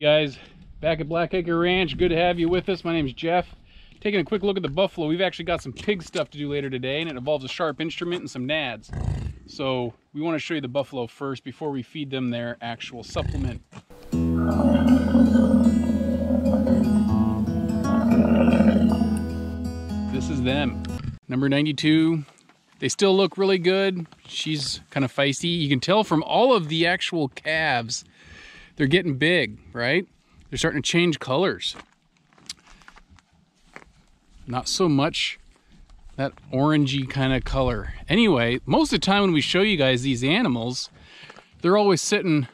guys back at blackacre ranch. Good to have you with us. My name is jeff. Taking a quick look at the buffalo. We've actually got some pig stuff to do later today and it involves a sharp instrument and some nads. So we want to show you the buffalo first before we feed them their actual supplement. This is them. Number 92 they still look really good. She's kind of feisty. You can tell from all of the actual calves they're getting big, right? They're starting to change colors. Not so much that orangey kind of color. Anyway, most of the time when we show you guys these animals, they're always sitting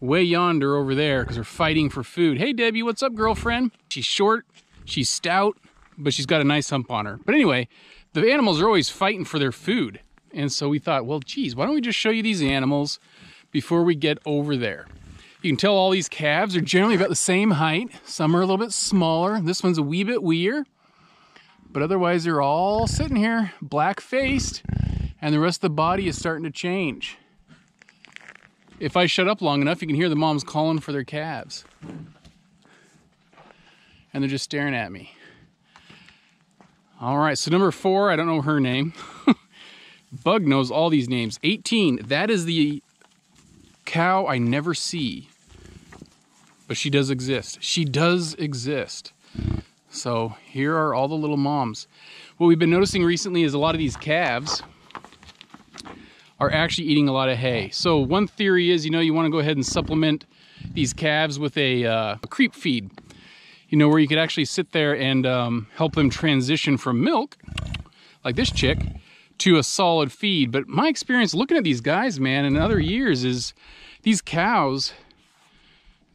way yonder over there because they're fighting for food. Hey, Debbie, what's up, girlfriend? She's short, she's stout, but she's got a nice hump on her. But anyway, the animals are always fighting for their food. And so we thought, well, geez, why don't we just show you these animals before we get over there? You can tell all these calves are generally about the same height. Some are a little bit smaller. This one's a wee bit weir. But otherwise, they're all sitting here black-faced, and the rest of the body is starting to change. If I shut up long enough, you can hear the moms calling for their calves. And they're just staring at me. All right, so number four, I don't know her name. Bug knows all these names. 18, that is the cow I never see but she does exist. She does exist. So here are all the little moms. What we've been noticing recently is a lot of these calves are actually eating a lot of hay. So one theory is, you know, you want to go ahead and supplement these calves with a, uh, a creep feed. You know, where you could actually sit there and um, help them transition from milk, like this chick, to a solid feed. But my experience looking at these guys, man, in other years is these cows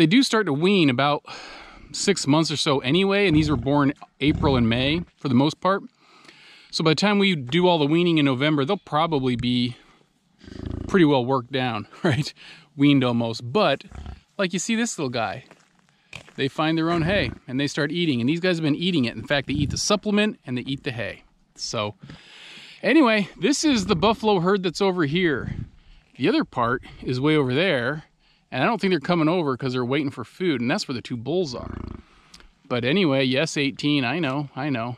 they do start to wean about six months or so anyway, and these were born April and May for the most part. So by the time we do all the weaning in November, they'll probably be pretty well worked down, right? Weaned almost. But like you see this little guy, they find their own hay and they start eating. And these guys have been eating it. In fact, they eat the supplement and they eat the hay. So anyway, this is the buffalo herd that's over here. The other part is way over there and I don't think they're coming over because they're waiting for food, and that's where the two bulls are. But anyway, yes, 18, I know, I know.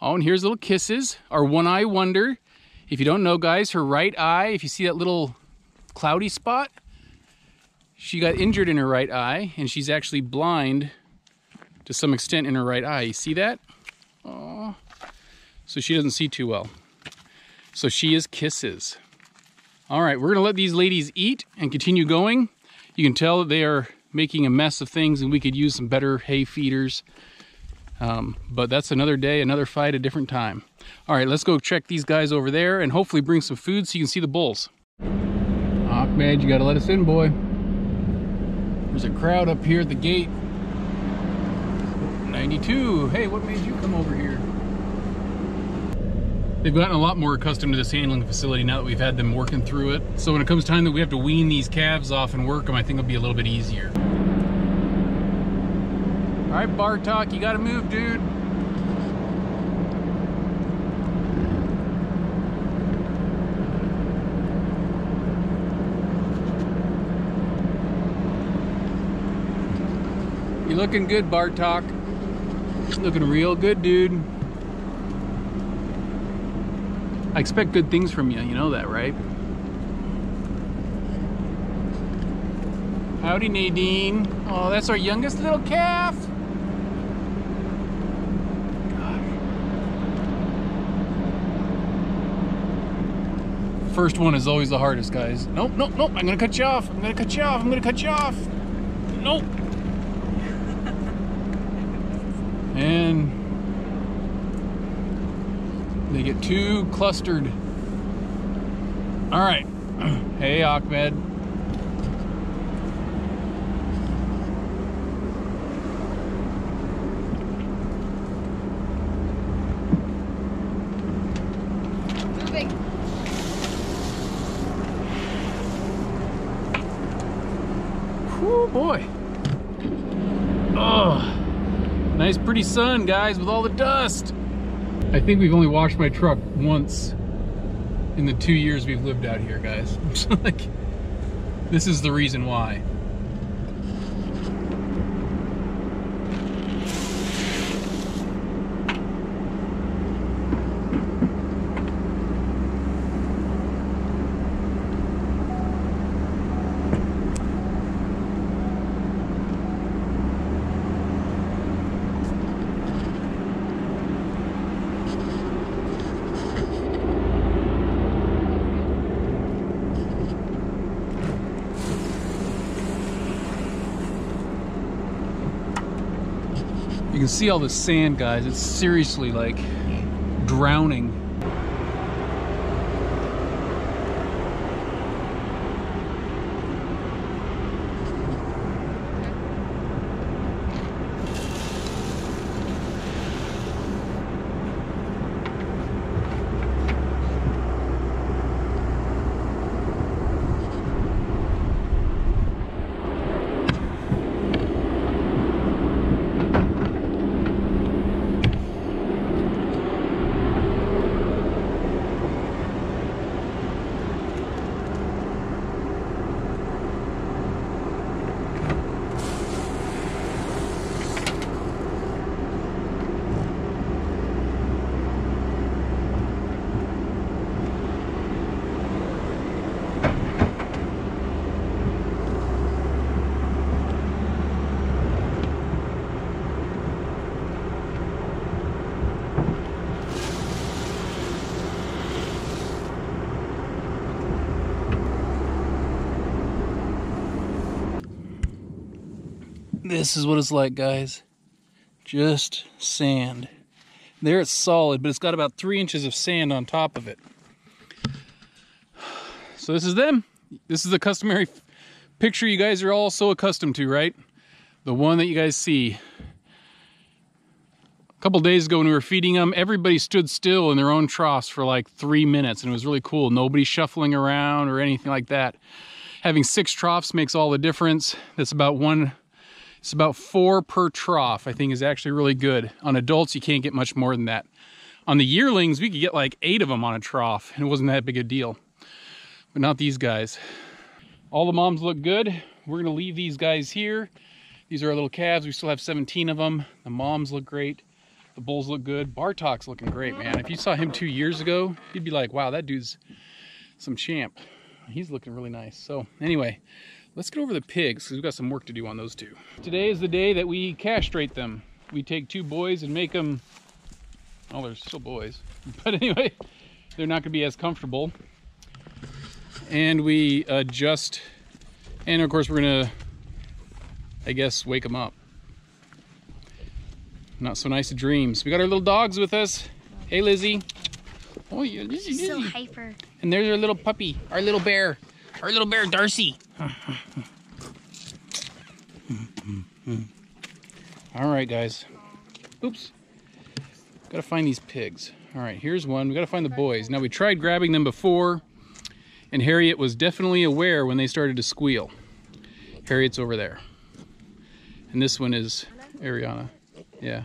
Oh, and here's little kisses, our one-eye wonder. If you don't know, guys, her right eye, if you see that little cloudy spot, she got injured in her right eye, and she's actually blind to some extent in her right eye. You see that? Oh, so she doesn't see too well. So she is kisses. All right, we're gonna let these ladies eat and continue going. You can tell that they are making a mess of things and we could use some better hay feeders. Um, but that's another day, another fight, a different time. All right, let's go check these guys over there and hopefully bring some food so you can see the bulls. Ahmed, you gotta let us in, boy. There's a crowd up here at the gate. 92. Hey, what made you come over here? They've gotten a lot more accustomed to this handling facility now that we've had them working through it. So when it comes time that we have to wean these calves off and work them, I think it'll be a little bit easier. All right, Bartok, you gotta move, dude. You looking good, Bartok. Looking real good, dude. I expect good things from you, you know that, right? Howdy, Nadine. Oh, that's our youngest little calf. First one is always the hardest, guys. Nope, nope, nope. I'm gonna cut you off. I'm gonna cut you off. I'm gonna cut you off. Nope. and they get too clustered. All right. Hey, Ahmed. Boy. Oh, nice pretty sun, guys, with all the dust. I think we've only washed my truck once in the two years we've lived out here, guys. like, this is the reason why. See all the sand, guys. It's seriously like drowning. This is what it's like, guys. Just sand. There it's solid, but it's got about three inches of sand on top of it. So this is them. This is the customary picture you guys are all so accustomed to, right? The one that you guys see. A couple days ago when we were feeding them, everybody stood still in their own troughs for like three minutes, and it was really cool. Nobody shuffling around or anything like that. Having six troughs makes all the difference. That's about one it's about four per trough, I think is actually really good. On adults, you can't get much more than that. On the yearlings, we could get like eight of them on a trough, and it wasn't that big a deal. But not these guys. All the moms look good. We're gonna leave these guys here. These are our little calves. We still have 17 of them. The moms look great. The bulls look good. Bartok's looking great, man. If you saw him two years ago, you'd be like, wow, that dude's some champ. He's looking really nice. So anyway, Let's get over the pigs because we've got some work to do on those two. Today is the day that we castrate them. We take two boys and make them, oh, they're still boys. But anyway, they're not gonna be as comfortable. And we adjust, and of course we're gonna, I guess, wake them up. Not so nice of dreams. We got our little dogs with us. Hey, Lizzie. Oh, yeah, Lizzie, Lizzie. so hyper. And there's our little puppy, our little bear, our little bear, Darcy. All right, guys. Oops. Gotta find these pigs. All right, here's one. We gotta find the boys. Now, we tried grabbing them before, and Harriet was definitely aware when they started to squeal. Harriet's over there. And this one is Ariana. Yeah.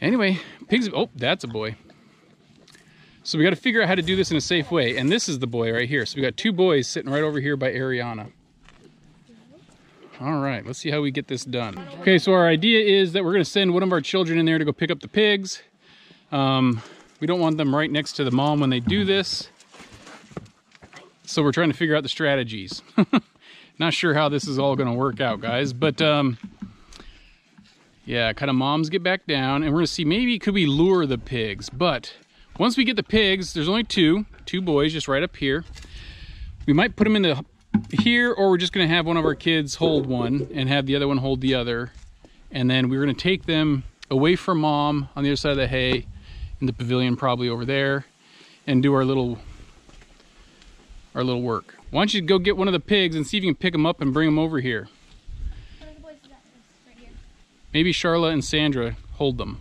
Anyway, pigs. Oh, that's a boy. So we got to figure out how to do this in a safe way. And this is the boy right here. So we got two boys sitting right over here by Ariana. All right, let's see how we get this done. Okay, so our idea is that we're gonna send one of our children in there to go pick up the pigs. Um, we don't want them right next to the mom when they do this. So we're trying to figure out the strategies. Not sure how this is all gonna work out, guys, but um, yeah, kind of moms get back down and we're gonna see maybe could we lure the pigs, but once we get the pigs, there's only two, two boys just right up here. We might put them in the here or we're just gonna have one of our kids hold one and have the other one hold the other. And then we're gonna take them away from mom on the other side of the hay in the pavilion probably over there and do our little our little work. Why don't you go get one of the pigs and see if you can pick them up and bring them over here. Maybe Charla and Sandra hold them.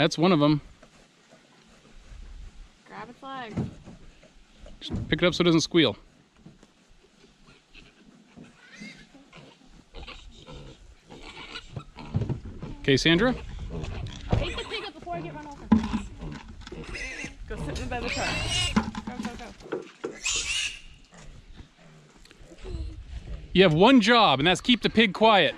That's one of them. Grab a flag. Just pick it up so it doesn't squeal. Okay, Sandra? Take the pig up before I get run over. Go sit in the bed of the car. Go, go, go. You have one job, and that's keep the pig quiet.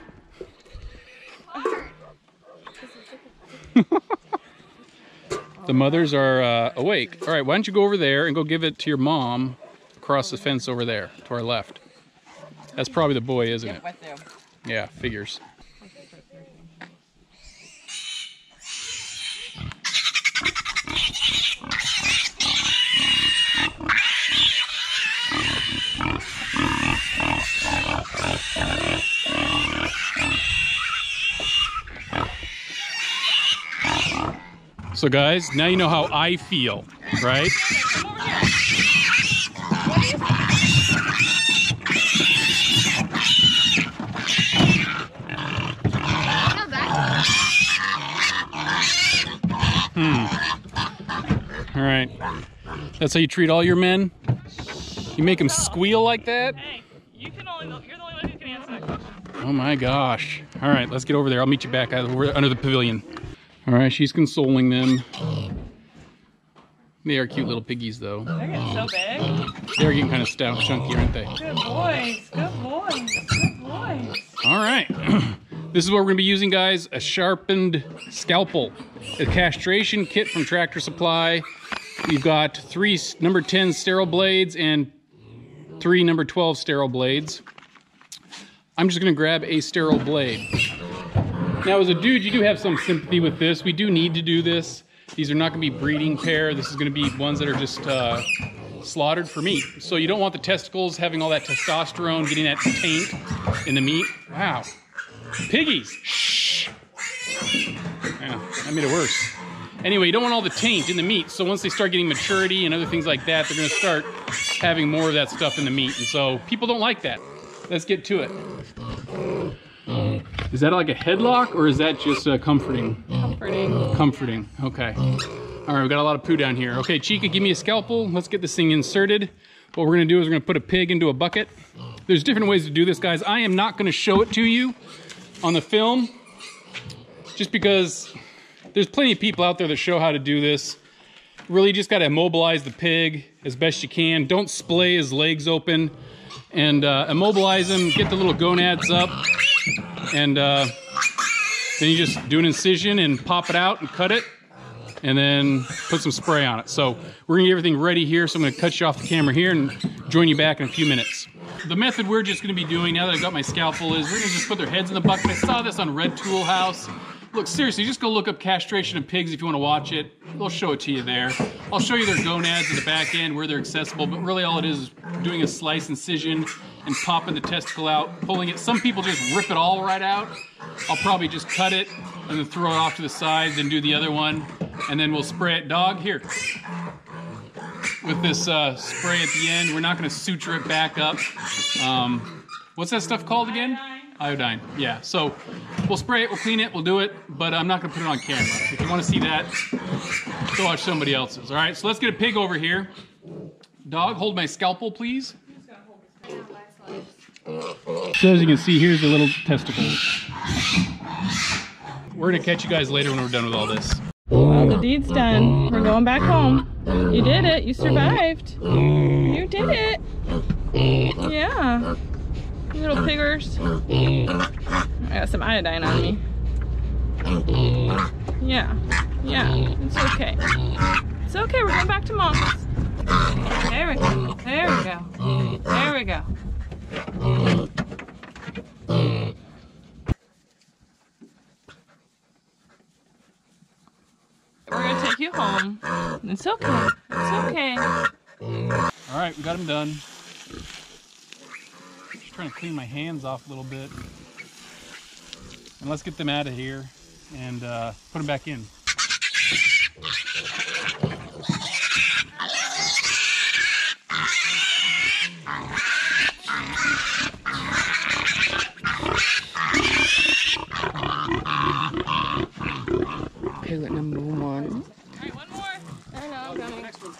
The mothers are uh, awake. All right, why don't you go over there and go give it to your mom across the fence over there to our left. That's probably the boy, isn't it? Yeah, figures. So guys, now you know how I feel, right? Come over here. What do you think? No, back. All right. That's how you treat all your men? You make them squeal like that? Hey, you can only you're the only one who can answer that question. Oh my gosh. All right, let's get over there. I'll meet you back over under the pavilion. All right, she's consoling them. They are cute little piggies, though. They're getting so um, big. They're getting kind of stout, chunky, aren't they? Good boys. Good boys. Good boys. All right. this is what we're going to be using, guys. A sharpened scalpel. A castration kit from Tractor Supply. We've got three number 10 sterile blades and three number 12 sterile blades. I'm just going to grab a sterile blade. Now, as a dude, you do have some sympathy with this. We do need to do this. These are not going to be breeding pair. This is going to be ones that are just uh, slaughtered for meat. So you don't want the testicles having all that testosterone, getting that taint in the meat. Wow. Piggies. Shh. Yeah, that made it worse. Anyway, you don't want all the taint in the meat. So once they start getting maturity and other things like that, they're going to start having more of that stuff in the meat. And so people don't like that. Let's get to it. Is that like a headlock or is that just uh, comforting? Comforting. Comforting. Okay. All right, we've got a lot of poo down here. Okay, Chica, give me a scalpel. Let's get this thing inserted. What we're gonna do is we're gonna put a pig into a bucket. There's different ways to do this, guys. I am not gonna show it to you on the film, just because there's plenty of people out there that show how to do this. Really just gotta immobilize the pig as best you can. Don't splay his legs open and uh, immobilize him, get the little gonads up, and uh, then you just do an incision and pop it out and cut it, and then put some spray on it. So we're gonna get everything ready here. So I'm gonna cut you off the camera here and join you back in a few minutes. The method we're just gonna be doing now that I've got my scalpel is we're gonna just put their heads in the bucket. I saw this on Red Tool House. Look, seriously, just go look up castration of pigs if you want to watch it. They'll show it to you there. I'll show you their gonads at the back end where they're accessible, but really all it is is doing a slice incision and popping the testicle out, pulling it. Some people just rip it all right out. I'll probably just cut it and then throw it off to the side, then do the other one, and then we'll spray it. Dog, here. With this uh, spray at the end, we're not going to suture it back up. Um, what's that stuff called again? Iodine. Yeah. So we'll spray it, we'll clean it, we'll do it, but I'm not going to put it on camera. If you want to see that, go watch somebody else's. All right. So let's get a pig over here. Dog, hold my scalpel, please. So as you can see, here's the little testicles. We're gonna catch you guys later when we're done with all this. Well, the deed's done. We're going back home. You did it. You survived. You did it. Yeah. You little piggers. I got some iodine on me. Yeah. Yeah. It's okay. It's okay. We're going back to mom's. There we go. There we go. There we go. We're gonna take you home. It's okay. It's okay. All right, we got them done. Just trying to clean my hands off a little bit. And let's get them out of here and uh, put them back in. Piglet number one. Alright, one more. I know, I'm coming. Next one.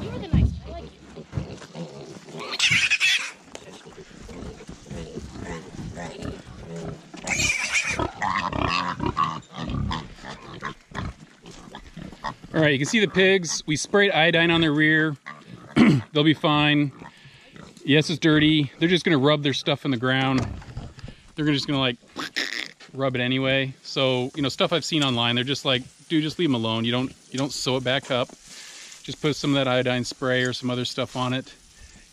You were the nice. I like you. All right, you can see the pigs. We sprayed iodine on their rear. They'll be fine. Yes, it's dirty. They're just gonna rub their stuff in the ground. They're just gonna like rub it anyway. So you know, stuff I've seen online, they're just like, dude, just leave them alone. You don't you don't sew it back up. Just put some of that iodine spray or some other stuff on it,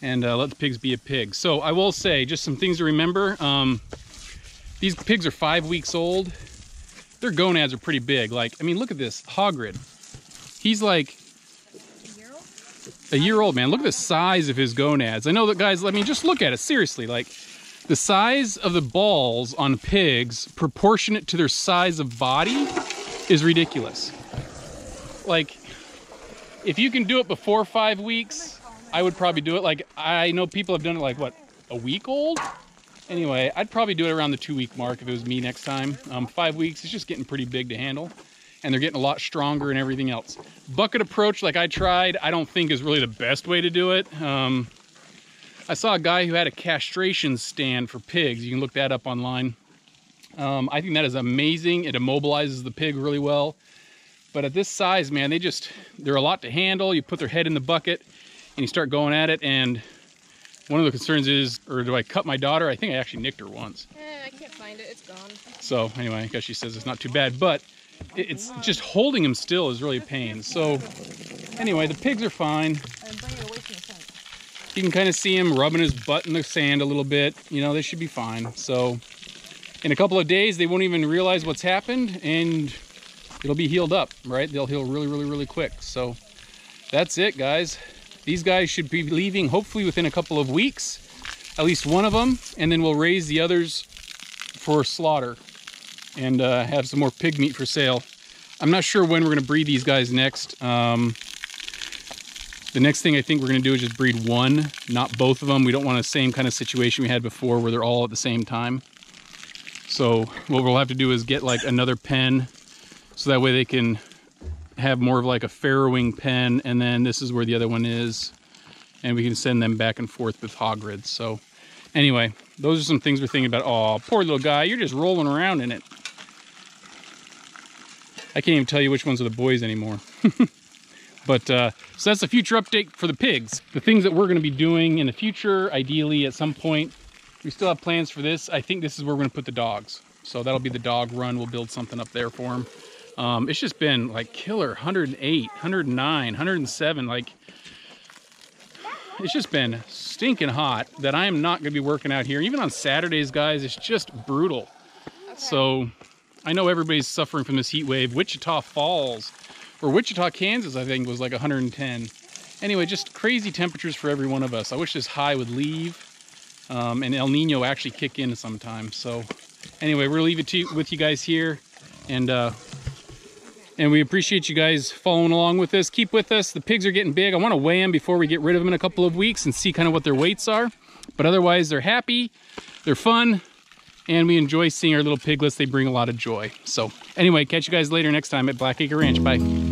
and uh, let the pigs be a pig. So I will say, just some things to remember. Um, these pigs are five weeks old. Their gonads are pretty big. Like, I mean, look at this Hogrid. He's like a year old, man. Look at the size of his gonads. I know that guys, I mean, just look at it seriously. Like, the size of the balls on pigs proportionate to their size of body is ridiculous. Like, if you can do it before five weeks, I would probably do it. Like, I know people have done it like, what, a week old? Anyway, I'd probably do it around the two week mark if it was me next time. Um, five weeks, it's just getting pretty big to handle. And they're getting a lot stronger and everything else. Bucket approach, like I tried, I don't think is really the best way to do it. Um, I saw a guy who had a castration stand for pigs. You can look that up online. Um, I think that is amazing. It immobilizes the pig really well. But at this size, man, they just, they're a lot to handle. You put their head in the bucket and you start going at it. And one of the concerns is, or do I cut my daughter? I think I actually nicked her once. Eh, I can't find it. It's gone. So anyway, I guess she says it's not too bad, but it's just holding him still is really a pain. So anyway, the pigs are fine. You can kind of see him rubbing his butt in the sand a little bit. You know, they should be fine. So in a couple of days, they won't even realize what's happened and it'll be healed up, right? They'll heal really, really, really quick. So that's it, guys. These guys should be leaving hopefully within a couple of weeks, at least one of them, and then we'll raise the others for slaughter and uh, have some more pig meat for sale. I'm not sure when we're going to breed these guys next. Um, the next thing I think we're going to do is just breed one, not both of them. We don't want the same kind of situation we had before where they're all at the same time. So what we'll have to do is get like another pen so that way they can have more of like a farrowing pen and then this is where the other one is and we can send them back and forth with hog. So anyway, those are some things we're thinking about. Oh, poor little guy, you're just rolling around in it. I can't even tell you which ones are the boys anymore. but uh, so that's the future update for the pigs. The things that we're going to be doing in the future, ideally at some point, we still have plans for this. I think this is where we're going to put the dogs. So that'll be the dog run. We'll build something up there for them. Um, it's just been like killer 108, 109, 107. Like it's just been stinking hot that I am not going to be working out here. Even on Saturdays, guys, it's just brutal. So I know everybody's suffering from this heat wave. Wichita Falls, or Wichita, Kansas, I think was like 110. Anyway, just crazy temperatures for every one of us. I wish this high would leave um, and El Nino actually kick in sometime. So anyway, we'll leave it to with you guys here. And uh, and we appreciate you guys following along with us. Keep with us. The pigs are getting big. I want to weigh them before we get rid of them in a couple of weeks and see kind of what their weights are. But otherwise, they're happy, they're fun, and we enjoy seeing our little piglets. They bring a lot of joy. So anyway, catch you guys later next time at Blackacre Ranch. Bye.